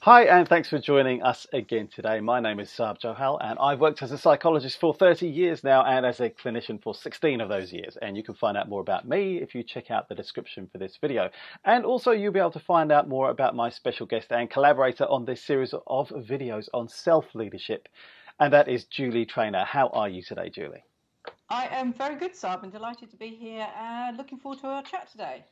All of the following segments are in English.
Hi, and thanks for joining us again today. My name is Sarb Johal, and I've worked as a psychologist for 30 years now and as a clinician for 16 of those years. And you can find out more about me if you check out the description for this video. And also, you'll be able to find out more about my special guest and collaborator on this series of videos on self leadership, and that is Julie Trainer. How are you today, Julie? I am very good, Sarb, and delighted to be here and looking forward to our chat today.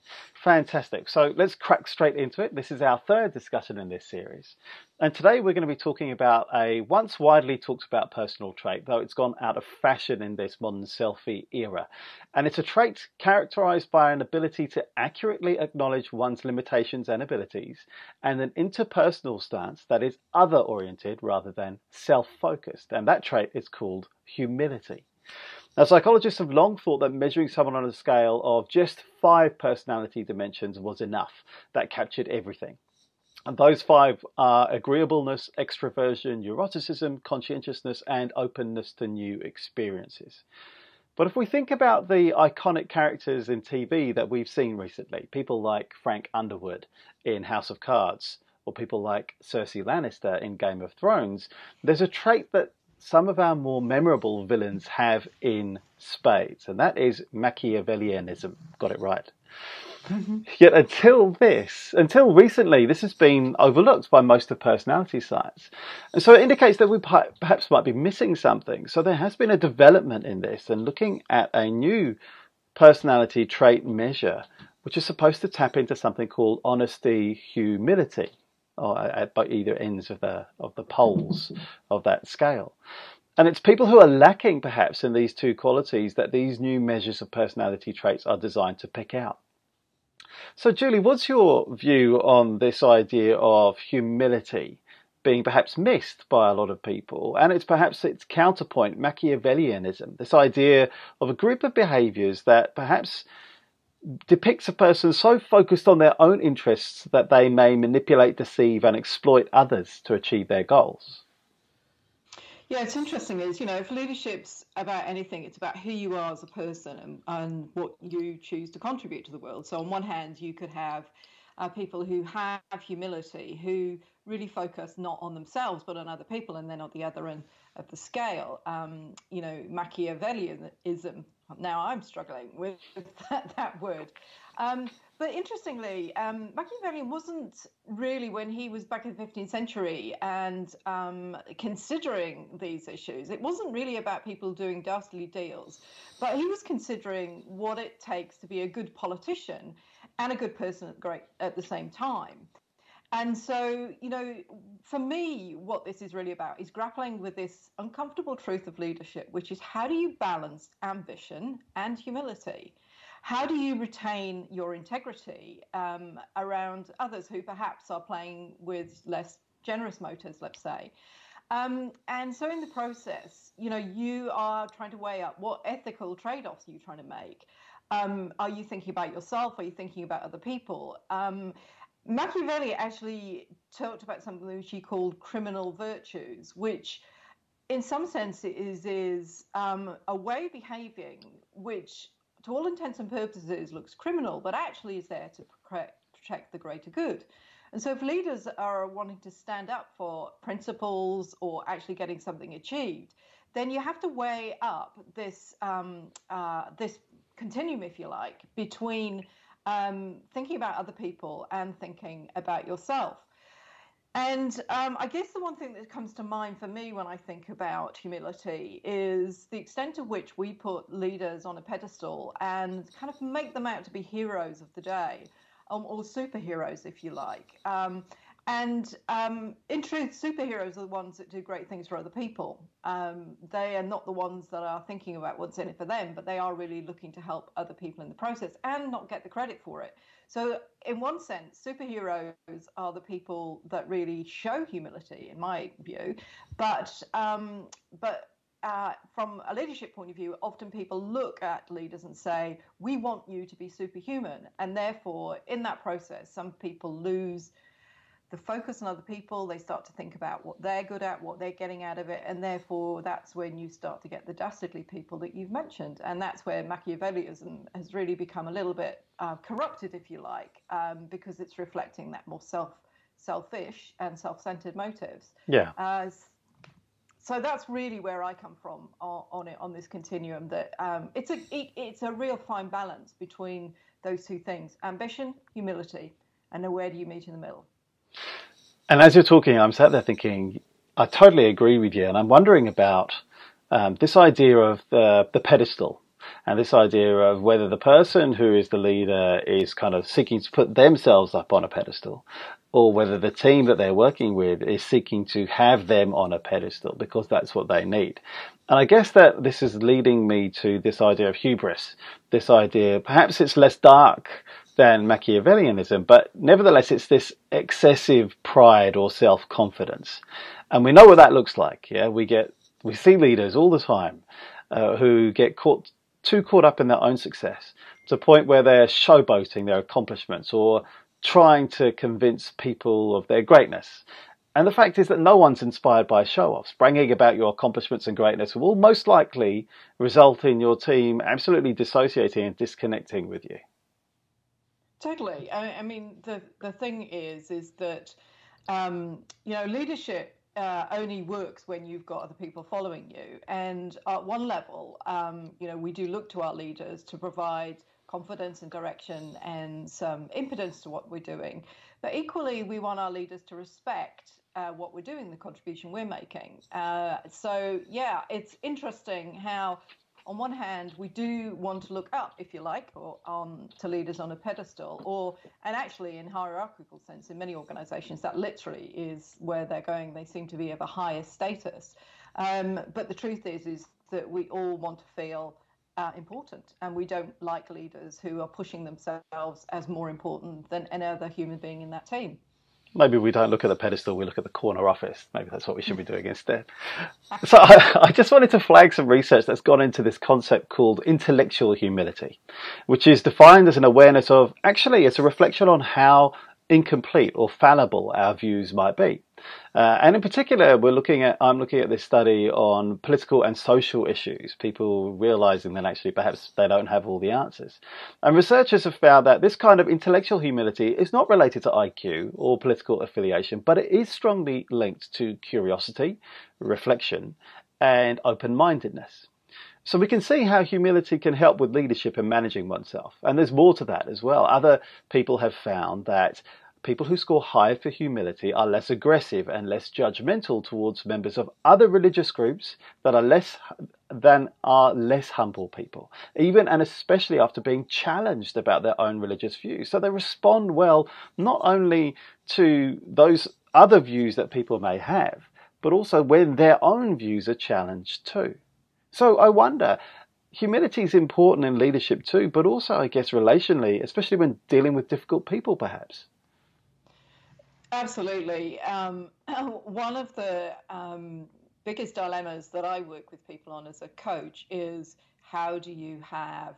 Fantastic. So let's crack straight into it. This is our third discussion in this series. And today we're going to be talking about a once widely talked about personal trait, though it's gone out of fashion in this modern selfie era. And it's a trait characterized by an ability to accurately acknowledge one's limitations and abilities and an interpersonal stance that is other oriented rather than self focused. And that trait is called humility. Now, psychologists have long thought that measuring someone on a scale of just five personality dimensions was enough, that captured everything. And those five are agreeableness, extroversion, neuroticism, conscientiousness, and openness to new experiences. But if we think about the iconic characters in TV that we've seen recently, people like Frank Underwood in House of Cards, or people like Cersei Lannister in Game of Thrones, there's a trait that some of our more memorable villains have in spades, and that is Machiavellianism. Got it right. Mm-hmm. Yet until this, until recently, this has been overlooked by most of personality science. And so it indicates that we perhaps might be missing something. So there has been a development in this and looking at a new personality trait measure, which is supposed to tap into something called honesty humility or uh, at either ends of the of the poles of that scale. And it's people who are lacking perhaps in these two qualities that these new measures of personality traits are designed to pick out. So, Julie, what's your view on this idea of humility being perhaps missed by a lot of people? And it's perhaps its counterpoint, Machiavellianism, this idea of a group of behaviors that perhaps depicts a person so focused on their own interests that they may manipulate, deceive, and exploit others to achieve their goals. Yeah, it's interesting. Is you know, if leadership's about anything, it's about who you are as a person and, and what you choose to contribute to the world. So on one hand, you could have uh, people who have humility, who really focus not on themselves but on other people, and then on the other end of the scale, um, you know, Machiavellianism now I'm struggling with that, that word. Um, but interestingly, um, Machiavellian wasn't really when he was back in the 15th century and um, considering these issues. It wasn't really about people doing dastardly deals, but he was considering what it takes to be a good politician and a good person at, great, at the same time. And so, you know, for me, what this is really about is grappling with this uncomfortable truth of leadership, which is how do you balance ambition and humility? How do you retain your integrity um, around others who perhaps are playing with less generous motives, let's say? Um, and so, in the process, you know, you are trying to weigh up what ethical trade offs are you trying to make? Um, are you thinking about yourself? Are you thinking about other people? Um, Machiavelli actually talked about something which he called criminal virtues, which in some sense is is um, a way of behaving which to all intents and purposes looks criminal but actually is there to protect the greater good. And so if leaders are wanting to stand up for principles or actually getting something achieved then you have to weigh up this um, uh, this continuum if you like between um, thinking about other people and thinking about yourself. And um, I guess the one thing that comes to mind for me when I think about humility is the extent to which we put leaders on a pedestal and kind of make them out to be heroes of the day, um, or superheroes, if you like. Um, and um, in truth, superheroes are the ones that do great things for other people. Um, they are not the ones that are thinking about what's in it for them, but they are really looking to help other people in the process and not get the credit for it. So, in one sense, superheroes are the people that really show humility, in my view. But um, but uh, from a leadership point of view, often people look at leaders and say, "We want you to be superhuman," and therefore, in that process, some people lose the focus on other people. They start to think about what they're good at, what they're getting out of it, and therefore that's when you start to get the dastardly people that you've mentioned, and that's where Machiavellianism has really become a little bit uh, corrupted, if you like, um, because it's reflecting that more self selfish and self-centered motives. Yeah. Uh, so that's really where I come from on, on it on this continuum. That um, it's a it, it's a real fine balance between those two things: ambition, humility, and where do you meet in the middle? And as you're talking, I'm sat there thinking, I totally agree with you, and I'm wondering about um, this idea of the the pedestal and this idea of whether the person who is the leader is kind of seeking to put themselves up on a pedestal or whether the team that they're working with is seeking to have them on a pedestal because that's what they need. And I guess that this is leading me to this idea of hubris, this idea, perhaps it's less dark than Machiavellianism, but nevertheless, it's this excessive pride or self confidence. And we know what that looks like. Yeah, we get, we see leaders all the time uh, who get caught too caught up in their own success to a point where they're showboating their accomplishments or trying to convince people of their greatness. And the fact is that no one's inspired by show offs. Bragging about your accomplishments and greatness will most likely result in your team absolutely dissociating and disconnecting with you. Totally. I, I mean, the, the thing is, is that, um, you know, leadership uh, only works when you've got other people following you. And at one level, um, you know, we do look to our leaders to provide confidence and direction and some impotence to what we're doing. But equally, we want our leaders to respect uh, what we're doing, the contribution we're making. Uh, so, yeah, it's interesting how on one hand, we do want to look up, if you like, or um, to leaders on a pedestal, or and actually in hierarchical sense, in many organisations, that literally is where they're going. They seem to be of a higher status. Um, but the truth is, is that we all want to feel uh, important, and we don't like leaders who are pushing themselves as more important than any other human being in that team maybe we don't look at the pedestal, we look at the corner office. Maybe that's what we should be doing instead. So I, I, just wanted to flag some research that's gone into this concept called intellectual humility, which is defined as an awareness of actually it's a reflection on how incomplete or fallible our views might be. Uh, and in particular, we're looking at, I'm looking at this study on political and social issues, people realizing that actually perhaps they don't have all the answers. And researchers have found that this kind of intellectual humility is not related to IQ or political affiliation, but it is strongly linked to curiosity, reflection, and open mindedness. So we can see how humility can help with leadership and managing oneself. And there's more to that as well. Other people have found that people who score high for humility are less aggressive and less judgmental towards members of other religious groups that are less than are less humble people, even and especially after being challenged about their own religious views. So they respond well not only to those other views that people may have, but also when their own views are challenged too. So I wonder, humility is important in leadership too, but also, I guess, relationally, especially when dealing with difficult people, perhaps. Absolutely. Um, one of the um, biggest dilemmas that I work with people on as a coach is how do you have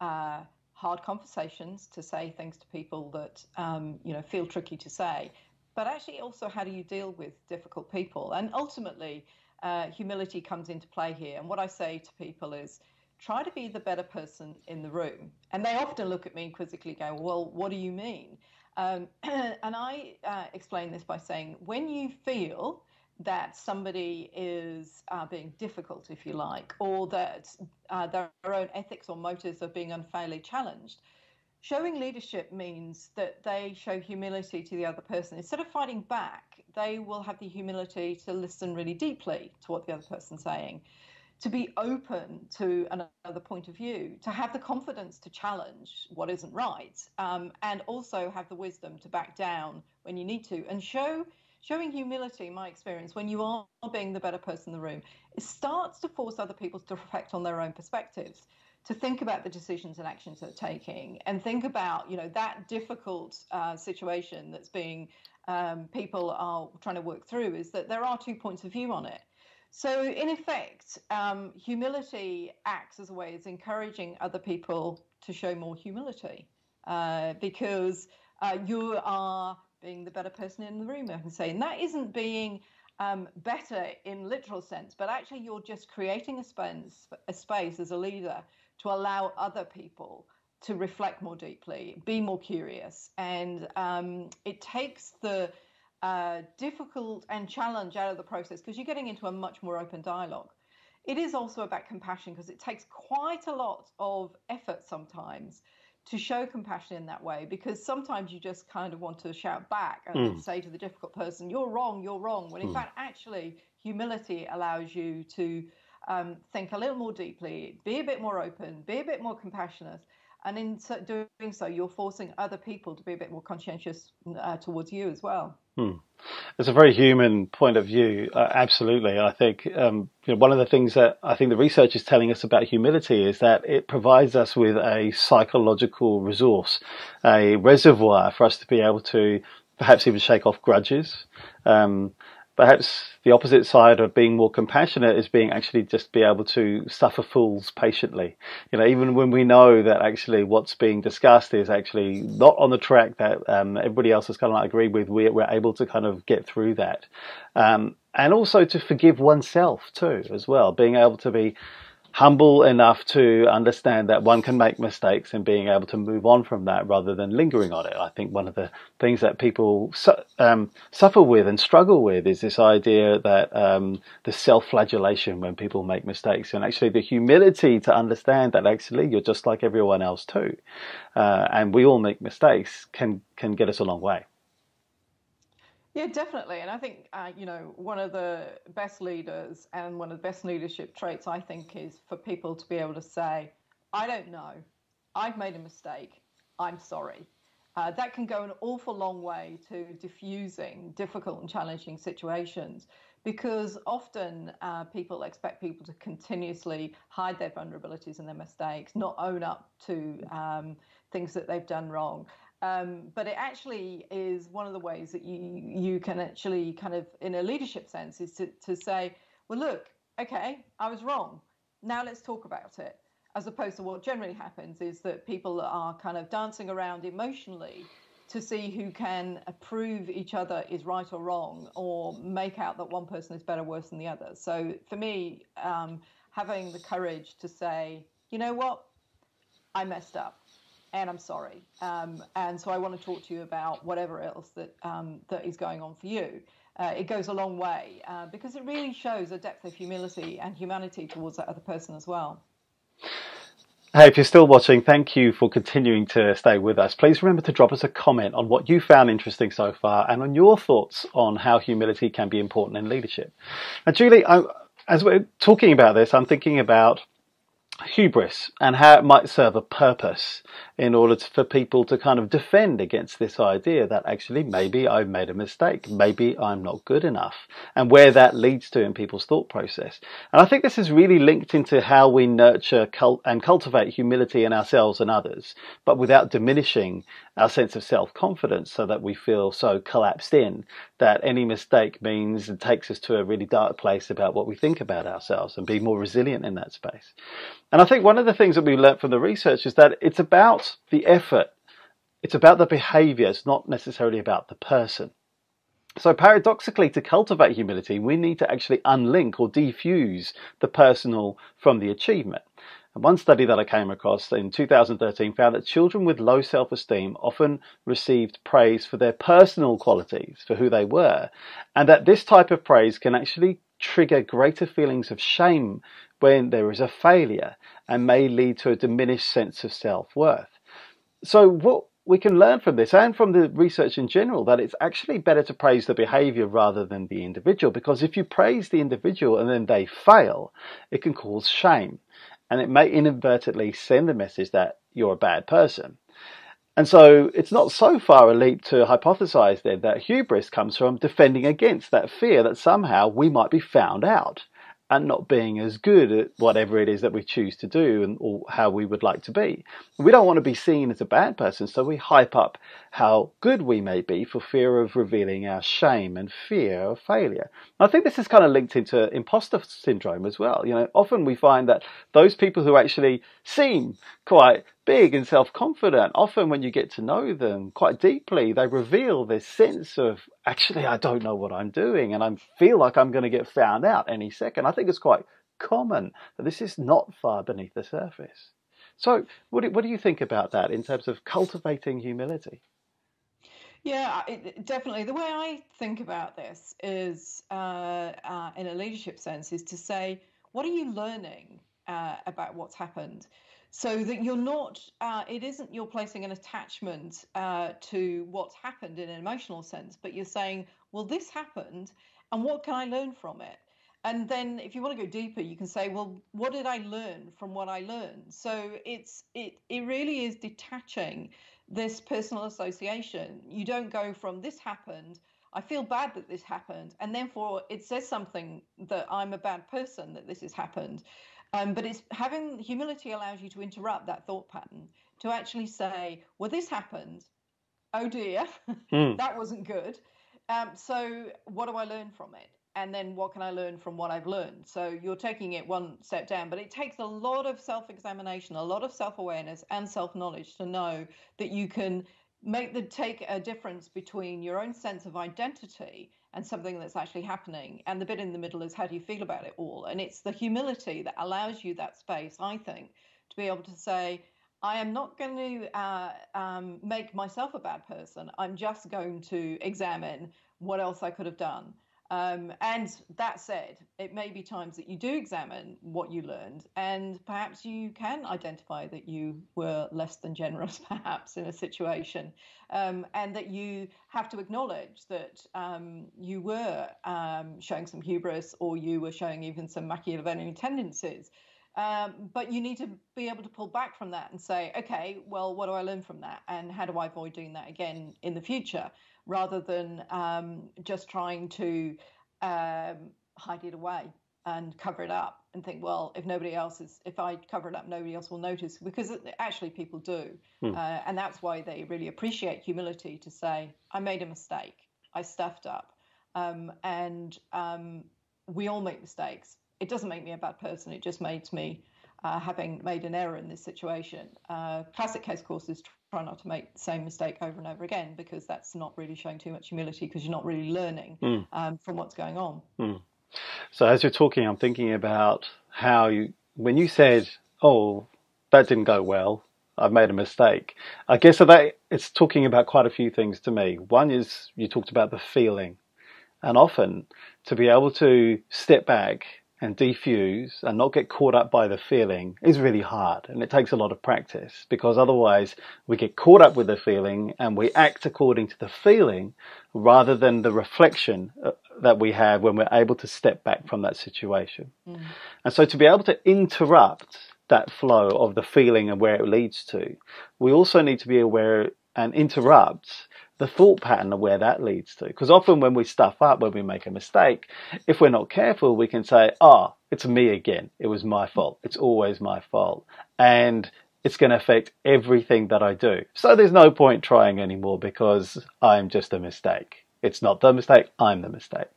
uh, hard conversations to say things to people that um, you know feel tricky to say, but actually also how do you deal with difficult people? And ultimately, uh, humility comes into play here. And what I say to people is, try to be the better person in the room. And they often look at me quizzically go, Well, what do you mean? Um, and I uh, explain this by saying, when you feel that somebody is uh, being difficult, if you like, or that uh, their own ethics or motives are being unfairly challenged, showing leadership means that they show humility to the other person. Instead of fighting back, they will have the humility to listen really deeply to what the other person's saying, to be open to another point of view, to have the confidence to challenge what isn't right, um, and also have the wisdom to back down when you need to, and show. Showing humility, my experience, when you are being the better person in the room, it starts to force other people to reflect on their own perspectives to think about the decisions and actions they're taking and think about you know that difficult uh, situation that's being um, people are trying to work through is that there are two points of view on it. So, in effect, um, humility acts as a way of encouraging other people to show more humility uh, because uh, you are being the better person in the room, I can say. And that isn't being um, better in literal sense, but actually you're just creating a space, a space as a leader to allow other people to reflect more deeply, be more curious, and um, it takes the uh, difficult and challenge out of the process because you're getting into a much more open dialogue. It is also about compassion because it takes quite a lot of effort sometimes to show compassion in that way because sometimes you just kind of want to shout back and mm. say to the difficult person, You're wrong, you're wrong. When in mm. fact, actually, humility allows you to um, think a little more deeply, be a bit more open, be a bit more compassionate. And in so doing so, you're forcing other people to be a bit more conscientious uh, towards you as well. Hmm. It's a very human point of view. Uh, absolutely. I think um, you know, one of the things that I think the research is telling us about humility is that it provides us with a psychological resource, a reservoir for us to be able to perhaps even shake off grudges. Um, perhaps the opposite side of being more compassionate is being actually just be able to suffer fools patiently. You know, even when we know that actually what's being discussed is actually not on the track that um, everybody else has kind of like agreed with, we're, we're able to kind of get through that. Um, and also to forgive oneself too, as well, being able to be humble enough to understand that one can make mistakes and being able to move on from that rather than lingering on it. I think one of the things that people su- um, suffer with and struggle with is this idea that um, the self-flagellation when people make mistakes, and actually the humility to understand that actually you're just like everyone else too, uh, and we all make mistakes can can get us a long way. Yeah, definitely. And I think, uh, you know, one of the best leaders and one of the best leadership traits, I think, is for people to be able to say, I don't know. I've made a mistake. I'm sorry. Uh, that can go an awful long way to diffusing difficult and challenging situations because often uh, people expect people to continuously hide their vulnerabilities and their mistakes, not own up to um, things that they've done wrong. Um, but it actually is one of the ways that you you can actually kind of, in a leadership sense, is to, to say, well, look, okay, I was wrong. Now let's talk about it. As opposed to what generally happens is that people are kind of dancing around emotionally to see who can prove each other is right or wrong, or make out that one person is better, or worse than the other. So for me, um, having the courage to say, you know what, I messed up and I'm sorry. Um, and so I want to talk to you about whatever else that um, that is going on for you. Uh, it goes a long way uh, because it really shows a depth of humility and humanity towards that other person as well. Hey, if you're still watching, thank you for continuing to stay with us. Please remember to drop us a comment on what you found interesting so far and on your thoughts on how humility can be important in leadership. Now, Julie, I, as we're talking about this, I'm thinking about hubris and how it might serve a purpose in order to, for people to kind of defend against this idea that actually maybe I've made a mistake, maybe I'm not good enough, and where that leads to in people's thought process. And I think this is really linked into how we nurture cult- and cultivate humility in ourselves and others, but without diminishing our sense of self-confidence so that we feel so collapsed in that any mistake means it takes us to a really dark place about what we think about ourselves and be more resilient in that space. And I think one of the things that we learned from the research is that it's about the effort. It's about the behavior. It's not necessarily about the person. So paradoxically, to cultivate humility, we need to actually unlink or defuse the personal from the achievement. And one study that I came across in 2013 found that children with low self esteem often received praise for their personal qualities, for who they were, and that this type of praise can actually trigger greater feelings of shame when there is a failure and may lead to a diminished sense of self worth. So, what we can learn from this and from the research in general that it's actually better to praise the behavior rather than the individual because if you praise the individual and then they fail, it can cause shame and it may inadvertently send the message that you're a bad person. And so it's not so far a leap to hypothesize then that hubris comes from defending against that fear that somehow we might be found out and not being as good at whatever it is that we choose to do and or how we would like to be. We don't want to be seen as a bad person, so we hype up how good we may be for fear of revealing our shame and fear of failure. I think this is kind of linked into imposter syndrome as well. You know, often we find that those people who actually seem quite big and self confident, often when you get to know them quite deeply, they reveal this sense of actually, I don't know what I'm doing and I feel like I'm going to get found out any second. I think it's quite common that this is not far beneath the surface. So, what do, what do you think about that in terms of cultivating humility? Yeah, it, definitely. The way I think about this is, uh, uh, in a leadership sense, is to say, what are you learning uh, about what's happened? So that you're not, uh, it isn't you're placing an attachment uh, to what's happened in an emotional sense, but you're saying, well, this happened, and what can I learn from it? And then, if you want to go deeper, you can say, well, what did I learn from what I learned? So it's it it really is detaching this personal association. You don't go from this happened, I feel bad that this happened, and therefore it says something that I'm a bad person that this has happened. Um, but it's having humility allows you to interrupt that thought pattern to actually say, well, this happened. Oh dear, mm. that wasn't good. Um, so what do I learn from it? and then what can I learn from what I've learned? So you're taking it one step down, but it takes a lot of self examination, a lot of self awareness, and self knowledge to know that you can make the take a difference between your own sense of identity and something that's actually happening. And the bit in the middle is how do you feel about it all? And it's the humility that allows you that space, I think, to be able to say, I am not going to uh, um, make myself a bad person. I'm just going to examine what else I could have done um, and that said, it may be times that you do examine what you learned, and perhaps you can identify that you were less than generous, perhaps, in a situation, um, and that you have to acknowledge that um, you were um, showing some hubris or you were showing even some Machiavellian tendencies. Um, but you need to be able to pull back from that and say, okay, well, what do I learn from that? And how do I avoid doing that again in the future? Rather than um, just trying to um, hide it away and cover it up and think, well, if nobody else is, if I cover it up, nobody else will notice because actually people do. Hmm. Uh, and that's why they really appreciate humility to say, I made a mistake, I stuffed up. Um, and um, we all make mistakes. It doesn't make me a bad person, it just makes me uh, having made an error in this situation. Uh, classic case, course, is try not to make the same mistake over and over again because that's not really showing too much humility because you're not really learning mm. um, from what's going on. Mm. So as you're talking, I'm thinking about how you, when you said, "Oh, that didn't go well," I've made a mistake. I guess that it's talking about quite a few things to me. One is you talked about the feeling, and often to be able to step back and defuse and not get caught up by the feeling is really hard and it takes a lot of practice because otherwise we get caught up with the feeling and we act according to the feeling rather than the reflection uh, that we have when we're able to step back from that situation. Mm. And so to be able to interrupt that flow of the feeling and where it leads to, we also need to be aware and interrupt the thought pattern of where that leads to. Because often when we stuff up, when we make a mistake, if we're not careful, we can say, oh, it's me again. It was my fault. It's always my fault. And it's going to affect everything that I do. So there's no point trying anymore because I'm just a mistake. It's not the mistake, I'm the mistake.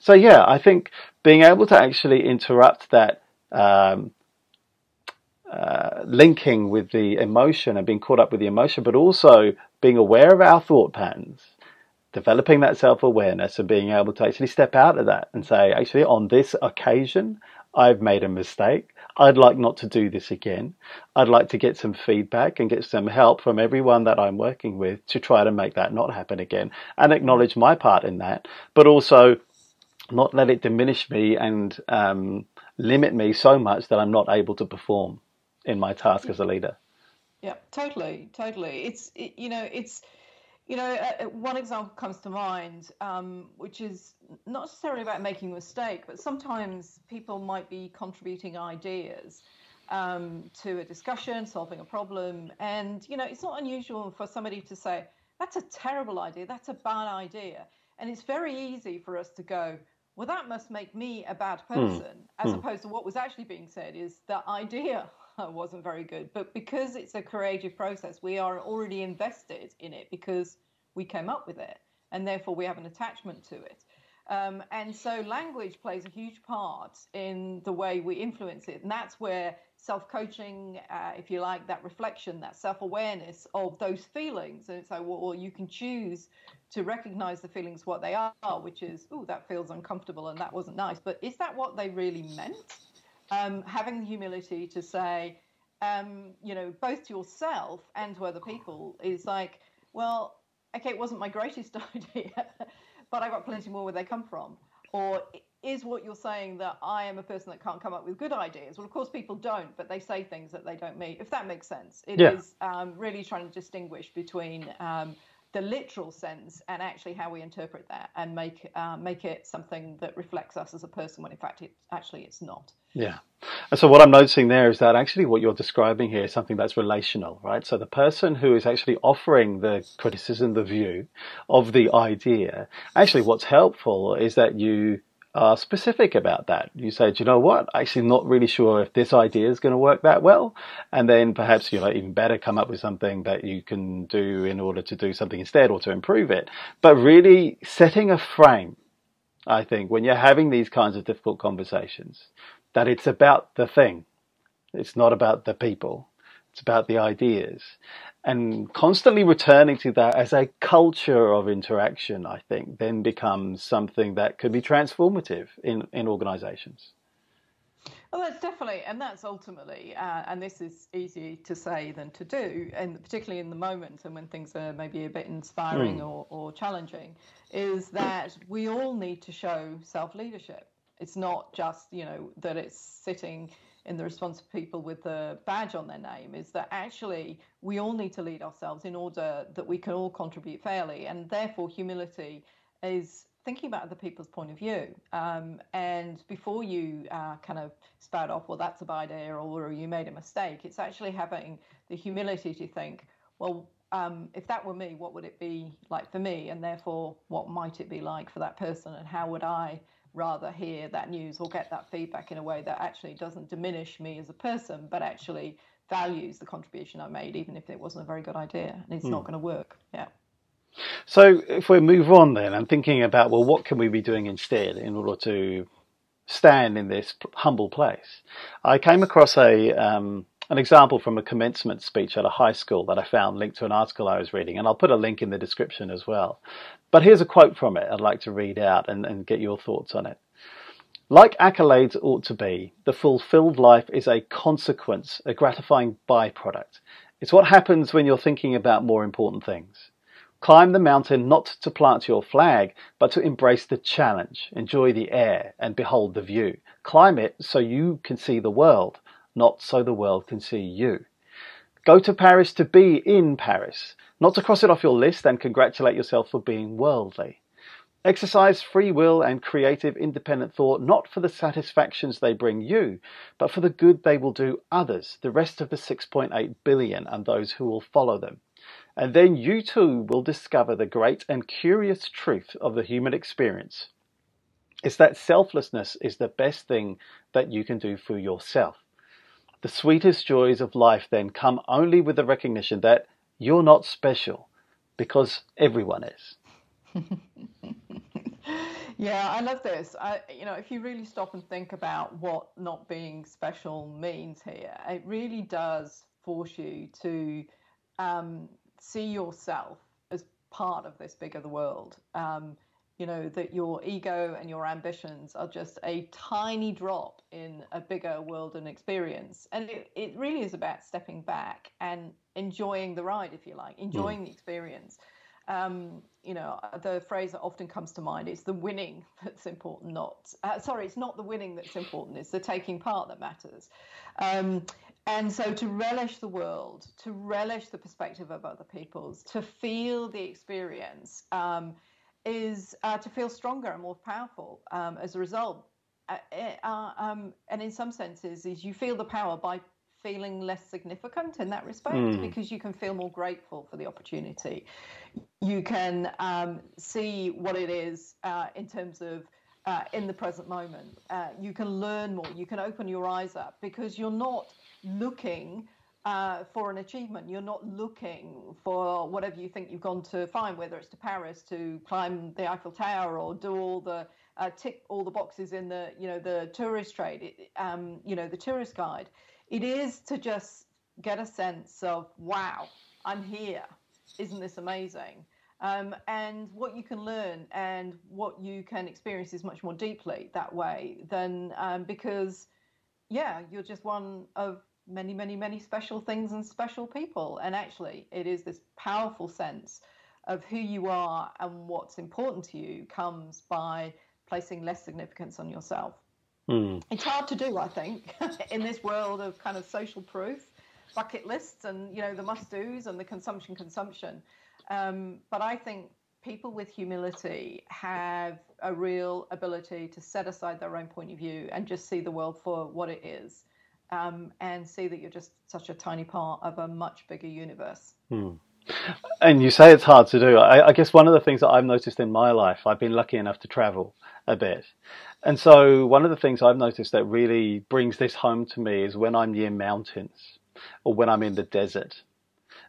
So yeah, I think being able to actually interrupt that um, uh, linking with the emotion and being caught up with the emotion, but also being aware of our thought patterns, developing that self awareness and being able to actually step out of that and say, actually, on this occasion, I've made a mistake. I'd like not to do this again. I'd like to get some feedback and get some help from everyone that I'm working with to try to make that not happen again and acknowledge my part in that, but also not let it diminish me and um, limit me so much that I'm not able to perform in my task as a leader. Yeah, totally, totally. It's it, you know it's you know uh, uh, one example comes to mind, um, which is not necessarily about making a mistake, but sometimes people might be contributing ideas um, to a discussion, solving a problem, and you know it's not unusual for somebody to say that's a terrible idea, that's a bad idea, and it's very easy for us to go, well, that must make me a bad hmm. person, mm. as mm. opposed to what was actually being said is the idea wasn't very good. But because it's a creative process, we are already invested in it because we came up with it, and therefore we have an attachment to it. Um, and so language plays a huge part in the way we influence it. And that's where self coaching, uh, if you like, that reflection, that self awareness of those feelings. And so, well, you can choose to recognize the feelings, what they are, which is, oh, that feels uncomfortable and that wasn't nice. But is that what they really meant? Um, having the humility to say, um, you know, both to yourself and to other people is like, well, okay, it wasn't my greatest idea, but I got plenty more where they come from. Or is what you're saying that I am a person that can't come up with good ideas? Well, of course, people don't, but they say things that they don't mean. If that makes sense, it yeah. is um, really trying to distinguish between um, the literal sense and actually how we interpret that and make uh, make it something that reflects us as a person when in fact it actually it's not. Yeah. And so what I'm noticing there is that actually what you're describing here is something that's relational, right? So the person who is actually offering the criticism, the view of the idea, actually what's helpful is that you are specific about that. You say, do you know what? Actually, not really sure if this idea is going to work that well. And then perhaps, you know, even better come up with something that you can do in order to do something instead or to improve it. But really setting a frame, I think, when you're having these kinds of difficult conversations, that it's about the thing. It's not about the people. It's about the ideas and constantly returning to that as a culture of interaction, I think, then becomes something that could be transformative in, in organizations. Well, that's definitely, and that's ultimately, uh, and this is easier to say than to do, and particularly in the moment and when things are maybe a bit inspiring mm. or, or challenging, is that we all need to show self leadership. It's not just, you know, that it's sitting in the response of people with the badge on their name is that actually we all need to lead ourselves in order that we can all contribute fairly. And therefore, humility is thinking about other people's point of view. Um, and before you uh, kind of spout off, well, that's a bad idea or you made a mistake, it's actually having the humility to think, well, um, if that were me, what would it be like for me? And therefore, what might it be like for that person? And how would I rather hear that news or get that feedback in a way that actually doesn't diminish me as a person, but actually values the contribution I made, even if it wasn't a very good idea and it's mm. not hmm. going to work. Yeah. So if we move on then, I'm thinking about well, what can we be doing instead in order to stand in this humble place? I came across a um, an example from a commencement speech at a high school that I found linked to an article I was reading, and I'll put a link in the description as well. But here's a quote from it I'd like to read out and, and get your thoughts on it. Like accolades ought to be, the fulfilled life is a consequence, a gratifying byproduct. It's what happens when you're thinking about more important things. Climb the mountain not to plant your flag, but to embrace the challenge, enjoy the air, and behold the view. Climb it so you can see the world, not so the world can see you. Go to Paris to be in Paris, not to cross it off your list and congratulate yourself for being worldly. Exercise free will and creative independent thought not for the satisfactions they bring you, but for the good they will do others, the rest of the 6.8 billion and those who will follow them. And then you too will discover the great and curious truth of the human experience. It's that selflessness is the best thing that you can do for yourself. The sweetest joys of life then come only with the recognition that you're not special because everyone is. yeah, I love this. I, you know, if you really stop and think about what not being special means here, it really does force you to um, see yourself as part of this bigger the world. Um, you know that your ego and your ambitions are just a tiny drop in a bigger world and experience. And it, it really is about stepping back and enjoying the ride if you like enjoying mm. the experience. Um, you know the phrase that often comes to mind is the winning that's important not uh, sorry it's not the winning that's important it's the taking part that matters. Um, and so to relish the world to relish the perspective of other people's to feel the experience um, is uh, to feel stronger and more powerful um, as a result. Uh, uh, um, and in some senses, is you feel the power by feeling less significant in that respect mm. because you can feel more grateful for the opportunity. You can um, see what it is uh, in terms of uh, in the present moment. Uh, you can learn more. You can open your eyes up because you're not looking uh, for an achievement. You're not looking for whatever you think you've gone to find, whether it's to Paris to climb the Eiffel Tower or do all the uh, tick all the boxes in the you know the tourist trade, it, um, you know the tourist guide. It is to just get a sense of wow, I'm here. Isn't this amazing? Um, and what you can learn and what you can experience is much more deeply that way than um, because yeah, you're just one of many, many, many special things and special people. And actually, it is this powerful sense of who you are and what's important to you comes by placing less significance on yourself. Mm. It's hard to do, I think, in this world of kind of social proof, bucket lists, and you know the must-dos and the consumption, consumption. Um, but I think people with humility have a real ability to set aside their own point of view and just see the world for what it is, um, and see that you're just such a tiny part of a much bigger universe. Mm. And you say it's hard to do. I, I, guess one of the things that I've noticed in my life, I've been lucky enough to travel a bit. And so one of the things I've noticed that really brings this home to me is when I'm near mountains or when I'm in the desert,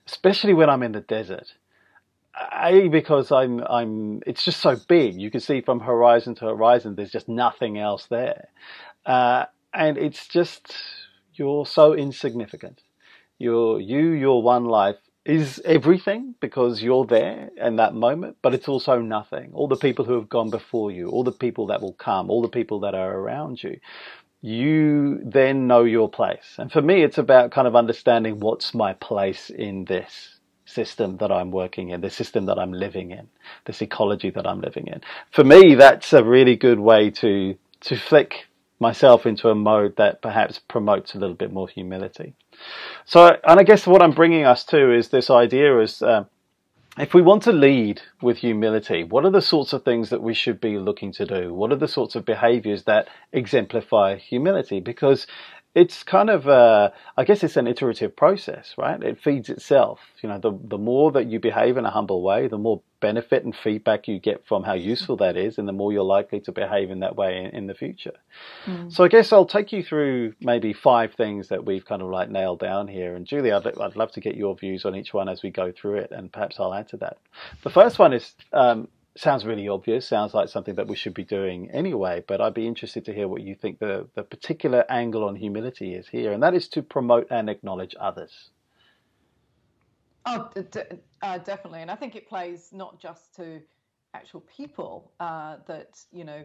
especially when I'm in the desert. A because I'm I'm it's just so big. You can see from horizon to horizon. There's just nothing else there, uh, and it's just you're so insignificant. You're you your one life is everything because you're there in that moment, but it's also nothing. All the people who have gone before you, all the people that will come, all the people that are around you, you then know your place. And for me, it's about kind of understanding what's my place in this system that I'm working in, the system that I'm living in, this ecology that I'm living in. For me, that's a really good way to, to flick myself into a mode that perhaps promotes a little bit more humility. So, and I guess what I'm bringing us to is this idea is uh, if we want to lead with humility, what are the sorts of things that we should be looking to do? What are the sorts of behaviors that exemplify humility? Because it's kind of uh, I guess it's an iterative process, right? It feeds itself. You know, the the more that you behave in a humble way, the more benefit and feedback you get from how useful that is, and the more you're likely to behave in that way in, in the future. Mm. So I guess I'll take you through maybe five things that we've kind of like nailed down here. And Julie, I'd, I'd love to get your views on each one as we go through it, and perhaps I'll add to that. The first one is um, sounds really obvious, sounds like something that we should be doing anyway, but I'd be interested to hear what you think the, the particular angle on humility is here, and that is to promote and acknowledge others. Oh, uh, definitely. And I think it plays not just to actual people, uh, that, you know,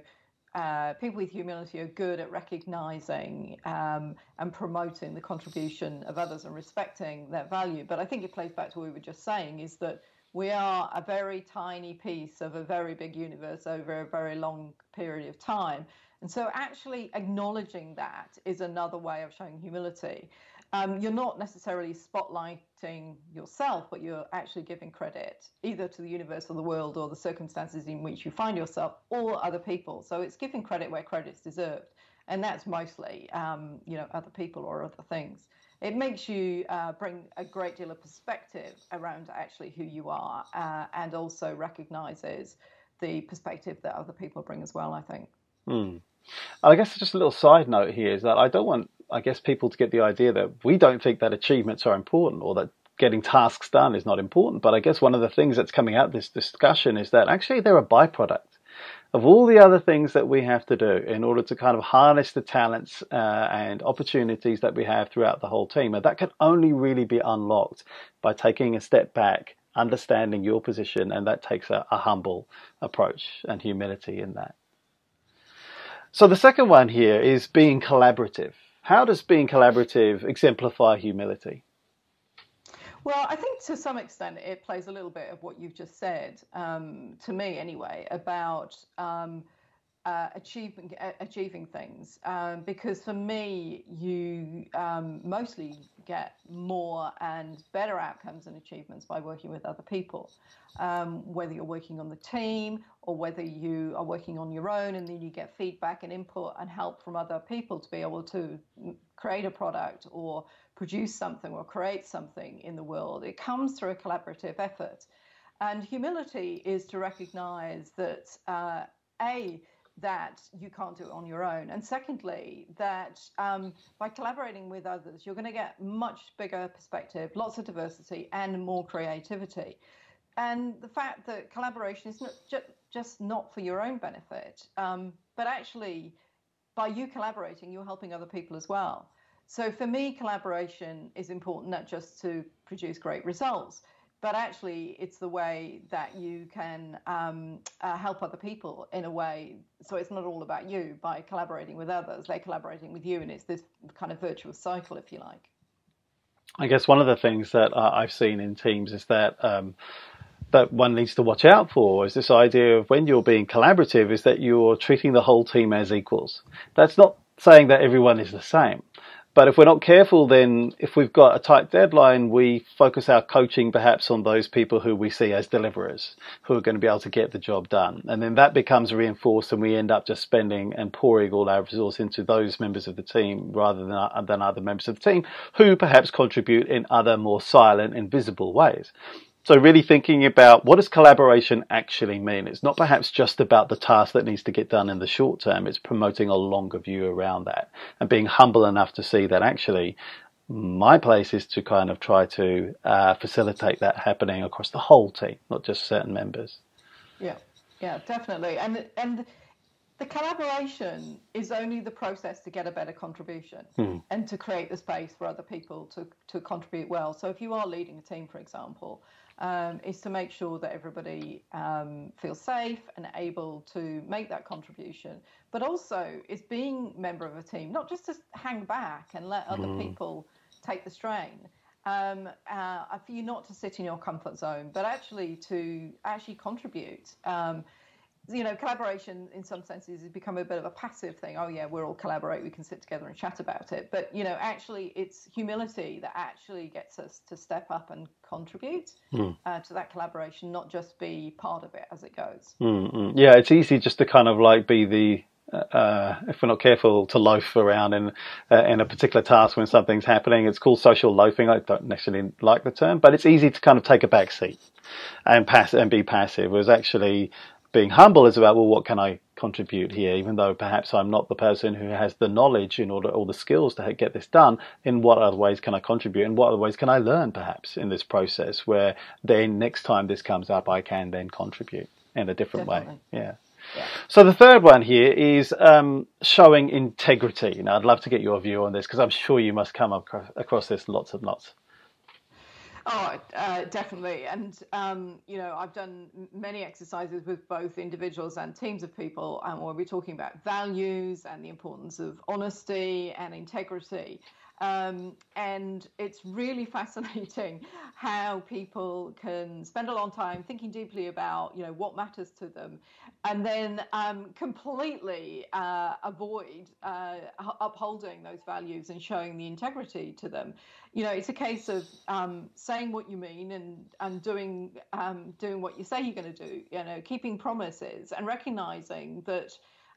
uh, people with humility are good at recognizing um, and promoting the contribution of others and respecting their value. But I think it plays back to what we were just saying is that we are a very tiny piece of a very big universe over a very long period of time. And so, actually acknowledging that is another way of showing humility. Um, you're not necessarily spotlighting yourself, but you're actually giving credit either to the universe or the world or the circumstances in which you find yourself or other people. So, it's giving credit where credit's deserved. And that's mostly, um, you know, other people or other things it makes you uh, bring a great deal of perspective around actually who you are uh, and also recognizes the perspective that other people bring as well, I think. Hmm. I guess just a little side note here is that I don't want, I guess, people to get the idea that we don't think that achievements are important or that getting tasks done is not important. But I guess one of the things that's coming out of this discussion is that actually they're a byproduct of all the other things that we have to do in order to kind of harness the talents uh, and opportunities that we have throughout the whole team. And that can only really be unlocked by taking a step back, understanding your position, and that takes a, a humble approach and humility in that. So the second one here is being collaborative. How does being collaborative exemplify humility? Well, I think to some extent it plays a little bit of what you've just said, um, to me anyway, about um, uh, achieving uh, achieving things. Um, because for me, you um, mostly get more and better outcomes and achievements by working with other people. Um, whether you're working on the team or whether you are working on your own, and then you get feedback and input and help from other people to be able to create a product or produce something or create something in the world. It comes through a collaborative effort. And humility is to recognize that, uh, A, that you can't do it on your own. And secondly, that um, by collaborating with others, you're going to get much bigger perspective, lots of diversity, and more creativity. And the fact that collaboration is not ju- just not for your own benefit, um, but actually by you collaborating, you're helping other people as well. So for me, collaboration is important not just to produce great results, but actually it's the way that you can um, uh, help other people in a way. So it's not all about you. By collaborating with others, they're collaborating with you, and it's this kind of virtuous cycle, if you like. I guess one of the things that uh, I've seen in teams is that. Um, that one needs to watch out for is this idea of when you're being collaborative is that you're treating the whole team as equals. That's not saying that everyone is the same. But if we're not careful, then if we've got a tight deadline, we focus our coaching perhaps on those people who we see as deliverers, who are going to be able to get the job done. And then that becomes reinforced and we end up just spending and pouring all our resource into those members of the team rather than, than other members of the team who perhaps contribute in other more silent, invisible ways. So really thinking about what does collaboration actually mean? It's not perhaps just about the task that needs to get done in the short term. It's promoting a longer view around that and being humble enough to see that actually my place is to kind of try to uh, facilitate that happening across the whole team, not just certain members. Yeah, yeah, definitely. And and the collaboration is only the process to get a better contribution hmm. and to create the space for other people to, to contribute well. So if you are leading a team, for example, um, is to make sure that everybody um, feels safe and able to make that contribution, but also is being member of a team, not just to hang back and let other mm. people take the strain. Um, uh, for you not to sit in your comfort zone, but actually to actually contribute. Um, you know, collaboration in some senses has become a bit of a passive thing. Oh yeah, we're all collaborate. We can sit together and chat about it. But you know, actually, it's humility that actually gets us to step up and contribute mm. uh, to that collaboration, not just be part of it as it goes. Mm-hmm. Yeah, it's easy just to kind of like be the uh, if we're not careful to loaf around in uh, in a particular task when something's happening. It's called social loafing. I don't necessarily like the term, but it's easy to kind of take a back seat and pass and be passive. Whereas actually being humble is about well what can i contribute here even though perhaps i'm not the person who has the knowledge in order or the skills to get this done in what other ways can i contribute and what other ways can i learn perhaps in this process where then next time this comes up i can then contribute in a different Definitely. way yeah yeah. So the third one here is um, showing integrity. Now, I'd love to get your view on this because I'm sure you must come across, across this lots and lots. Oh, uh, definitely. And, um, you know, I've done many exercises with both individuals and teams of people, and where we're talking about values and the importance of honesty and integrity. Um, and it's really fascinating how people can spend a long time thinking deeply about, you know, what matters to them, and then um, completely uh, avoid uh, upholding those values and showing the integrity to them. You know, it's a case of um, saying what you mean and and doing um, doing what you say you're going to do. You know, keeping promises and recognizing that.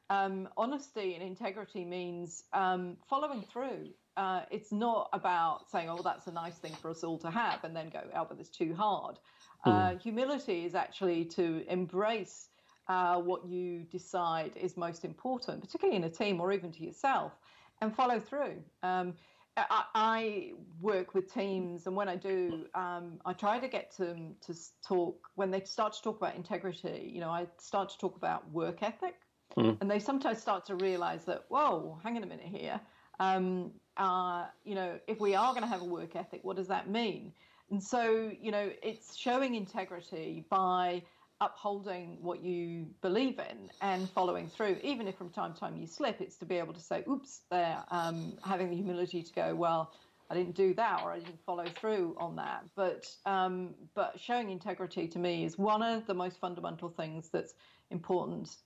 Um, honesty and integrity means um, following through uh, it's not about saying, "Oh, that's a nice thing for us all to have," and then go, "Oh, but it's too hard." Mm. Uh, humility is actually to embrace uh, what you decide is most important, particularly in a team or even to yourself, and follow through. Um, I, I, work with teams, and when I do, um, I try to get them to talk when they start to talk about integrity. You know, I start to talk about work ethic, mm. and they sometimes start to realize that, whoa, hang on a minute here. Um, uh, you know, if we are going to have a work ethic, what does that mean? And so, you know, it's showing integrity by upholding what you believe in and following through. Even if from time to time you slip, it's to be able to say, oops, there, um, having the humility to go, well, I didn't do that or I didn't follow through on that. But um, but showing integrity to me is one of the most fundamental things that's important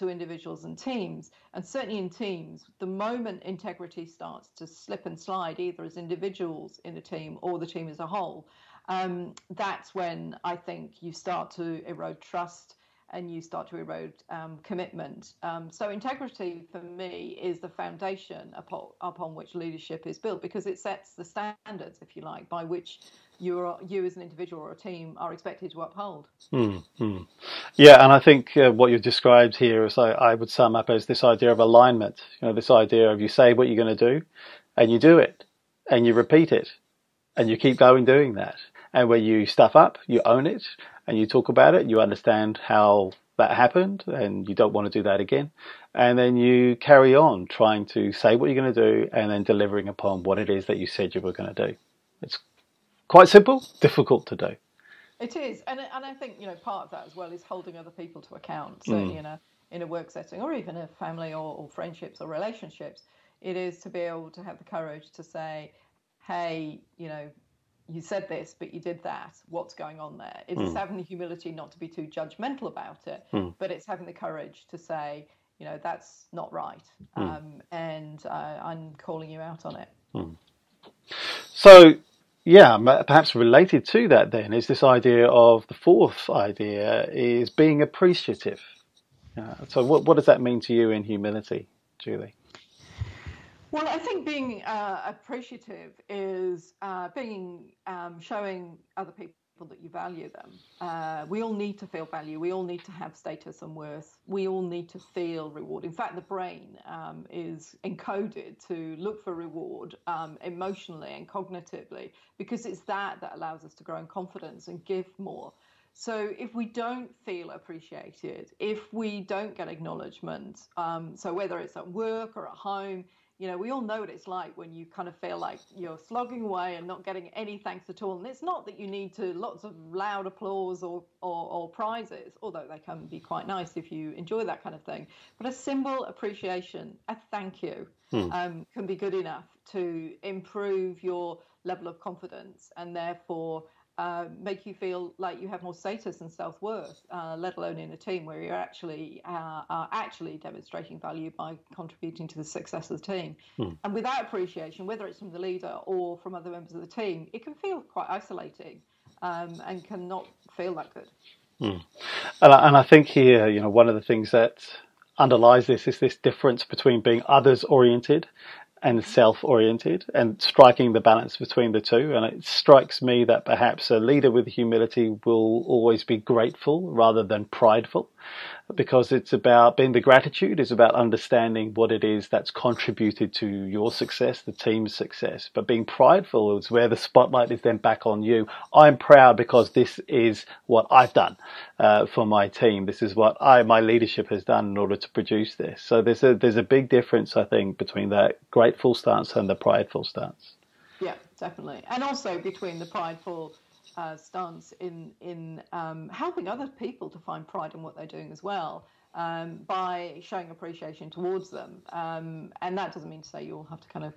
to individuals and teams. And certainly in teams, the moment integrity starts to slip and slide, either as individuals in a team or the team as a whole, um, that's when I think you start to erode trust and you start to erode um, commitment. Um, so integrity for me is the foundation upon, upon which leadership is built because it sets the standards, if you like, by which you you as an individual or a team are expected to uphold. Mm-hmm. Yeah, and I think uh, what you've described here is I, I, would sum up as this idea of alignment. You know, this idea of you say what you're going to do, and you do it, and you repeat it, and you keep going doing that. And when you stuff up, you own it, and you talk about it. You understand how that happened, and you don't want to do that again. And then you carry on trying to say what you're going to do, and then delivering upon what it is that you said you were going to do. It's Quite simple, difficult to do. It is, and and I think you know part of that as well is holding other people to account. Certainly mm. in a in a work setting, or even a family or, or friendships or relationships, it is to be able to have the courage to say, "Hey, you know, you said this, but you did that. What's going on there? It's mm. having the humility not to be too judgmental about it, mm. but it's having the courage to say, you know, that's not right, mm. um, and uh, I'm calling you out on it. Hmm. So, yeah, perhaps related to that then is this idea of the fourth idea is being appreciative. Uh, so, what what does that mean to you in humility, Julie? Well, I think being uh, appreciative is uh, being um, showing other people that you value them. Uh, we all need to feel value. We all need to have status and worth. We all need to feel reward. In fact, the brain um, is encoded to look for reward um, emotionally and cognitively because it's that that allows us to grow in confidence and give more. So if we don't feel appreciated, if we don't get acknowledgement, um, so whether it's at work or at home, you know, we all know what it's like when you kind of feel like you're slogging away and not getting any thanks at all. And it's not that you need to lots of loud applause or, or, or prizes, although they can be quite nice if you enjoy that kind of thing. But a simple appreciation, a thank you, hmm. um, can be good enough to improve your level of confidence and therefore uh, make you feel like you have more status and self worth, uh, let alone in a team where you're actually uh, are actually demonstrating value by contributing to the success of the team. Hmm. And without appreciation, whether it's from the leader or from other members of the team, it can feel quite isolating um, and can not feel that good. Hmm. And, I, and I think here, you know, one of the things that underlies this is this difference between being others oriented and self oriented and striking the balance between the two. And it strikes me that perhaps a leader with humility will always be grateful rather than prideful because it's about being the gratitude is about understanding what it is that's contributed to your success, the team's success. But being prideful is where the spotlight is then back on you. I'm proud because this is what I've done uh, for my team. This is what I, my leadership has done in order to produce this. So there's a there's a big difference, I think, between that grateful stance and the prideful stance. Yeah, definitely, and also between the prideful uh, stance in in um, helping other people to find pride in what they're doing as well um, by showing appreciation towards them. Um, and that doesn't mean to say you'll have to kind of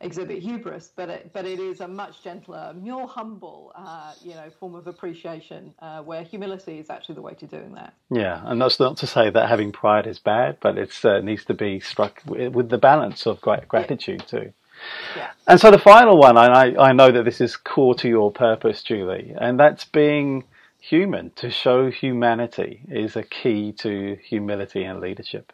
exhibit hubris, but it, but it is a much gentler, more humble, uh, you know, form of appreciation uh, where humility is actually the way to doing that. Yeah, and that's not to say that having pride is bad, but it uh, needs to be struck with the balance of gratitude yeah. too. Yeah. And so the final one, and I, I know that this is core to your purpose, Julie, and that's being human. To show humanity is a key to humility and leadership.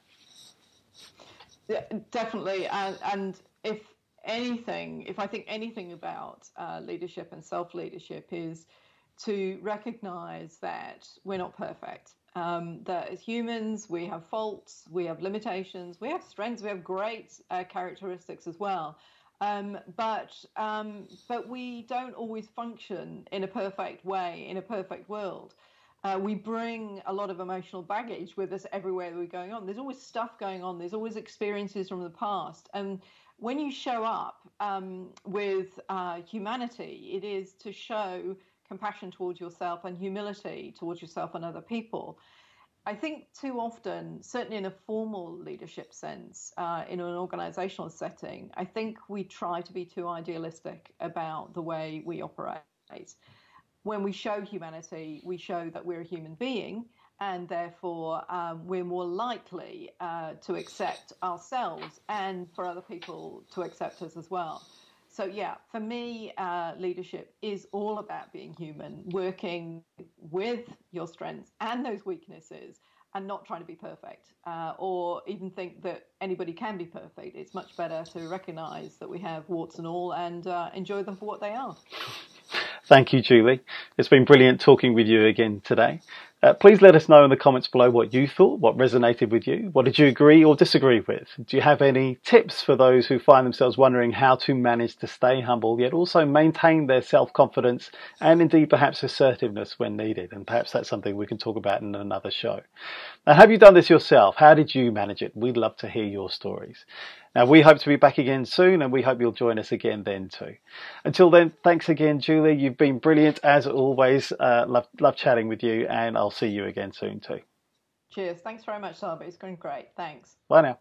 Yeah, definitely. And, and if anything, if I think anything about uh, leadership and self leadership, is to recognize that we're not perfect. Um, that as humans, we have faults, we have limitations, we have strengths, we have great uh, characteristics as well. Um, but um, but we don't always function in a perfect way in a perfect world. Uh, we bring a lot of emotional baggage with us everywhere that we're going on. There's always stuff going on. There's always experiences from the past. And when you show up um, with uh, humanity, it is to show compassion towards yourself and humility towards yourself and other people. I think too often, certainly in a formal leadership sense, uh, in an organizational setting, I think we try to be too idealistic about the way we operate. When we show humanity, we show that we're a human being, and therefore um, we're more likely uh, to accept ourselves and for other people to accept us as well. So, yeah, for me, uh, leadership is all about being human, working with your strengths and those weaknesses, and not trying to be perfect uh, or even think that anybody can be perfect. It's much better to recognize that we have warts and all and uh, enjoy them for what they are. Thank you, Julie. It's been brilliant talking with you again today. Uh, please let us know in the comments below what you thought, what resonated with you, what did you agree or disagree with? Do you have any tips for those who find themselves wondering how to manage to stay humble yet also maintain their self-confidence and indeed perhaps assertiveness when needed? And perhaps that's something we can talk about in another show. Now, have you done this yourself? How did you manage it? We'd love to hear your stories. Now, we hope to be back again soon and we hope you'll join us again then too. Until then, thanks again, Julie. You've been brilliant as always. Uh, love, love chatting with you and I'll see you again soon too. Cheers. Thanks very much, Darby. It's been great. Thanks. Bye now.